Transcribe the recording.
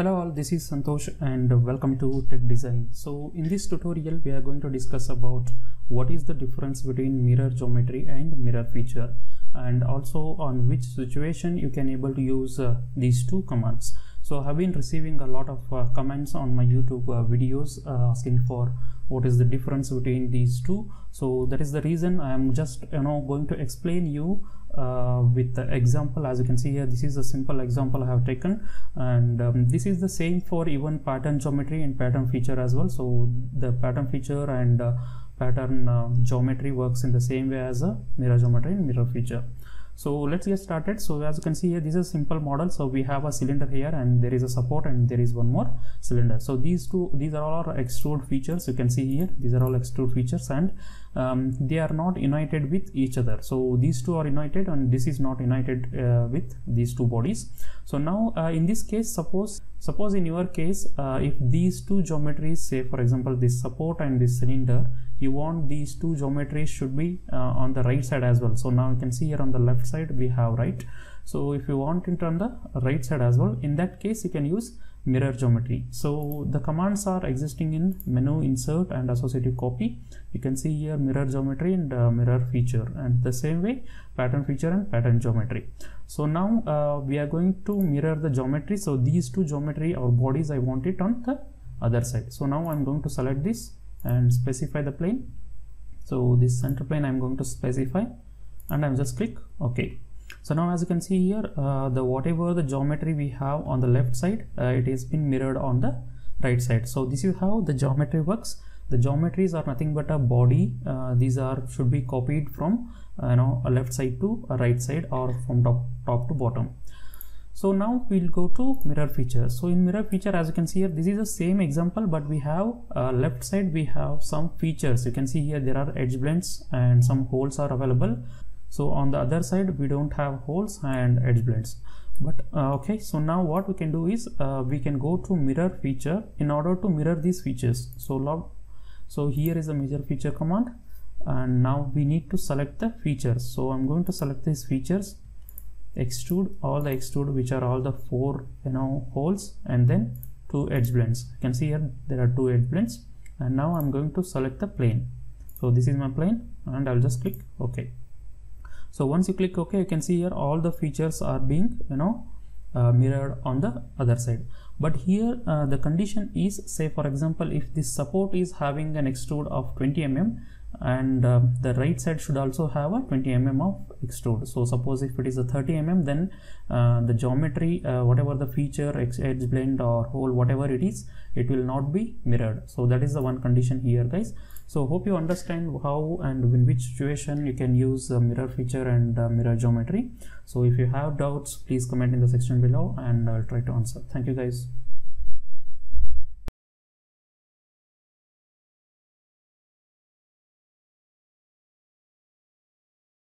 this is Santosh and welcome to Tech Design. So in this tutorial we are going to discuss about what is the difference between mirror geometry and mirror feature and also on which situation you can able to use uh, these two commands. So I have been receiving a lot of uh, comments on my YouTube uh, videos uh, asking for what is the difference between these two. So that is the reason I am just you know going to explain you uh, with the example as you can see here this is a simple example I have taken. And um, this is the same for even pattern geometry and pattern feature as well. So the pattern feature and uh, pattern uh, geometry works in the same way as a mirror geometry and mirror feature so let's get started. So as you can see here this is a simple model. So we have a cylinder here and there is a support and there is one more cylinder. So these two these are all our extrude features. You can see here these are all extrude features and um, they are not united with each other. So these two are united and this is not united uh, with these two bodies. So now uh, in this case suppose suppose in your case uh, if these two geometries say for example this support and this cylinder you want these two geometries should be uh, on the right side as well. So now you can see here on the left side we have right? So if you want it on the right side as well in that case you can use mirror geometry. So the commands are existing in menu insert and associative copy. You can see here mirror geometry and uh, mirror feature and the same way pattern feature and pattern geometry. So now uh, we are going to mirror the geometry. So these two geometry or bodies i want it on the other side. So now i'm going to select this and specify the plane. So this center plane i'm going to specify and i'm just click ok. So now as you can see here uh, the whatever the geometry we have on the left side uh, it has been mirrored on the right side. So this is how the geometry works. The geometries are nothing but a body. Uh, these are should be copied from uh, you know a left side to a right side or from top top to bottom. So now we'll go to mirror feature. So in mirror feature as you can see here this is the same example but we have uh, left side we have some features. You can see here there are edge blends and some holes are available so on the other side we don't have holes and edge blends but uh, okay so now what we can do is uh, we can go to mirror feature in order to mirror these features. So log so here is the mirror feature command and now we need to select the features. So i'm going to select these features extrude all the extrude which are all the four you know holes and then two edge blends. You can see here there are two edge blends and now i'm going to select the plane. So this is my plane and i'll just click ok so once you click ok you can see here all the features are being you know uh, mirrored on the other side. But here uh, the condition is say for example if this support is having an extrude of 20 mm and uh, the right side should also have a 20 mm of extrude. So suppose if it is a 30 mm then uh, the geometry uh, whatever the feature edge blend or hole whatever it is it will not be mirrored. So that is the one condition here guys. So hope you understand how and in which situation you can use mirror feature and uh, mirror geometry. So if you have doubts please comment in the section below and i'll try to answer. Thank you guys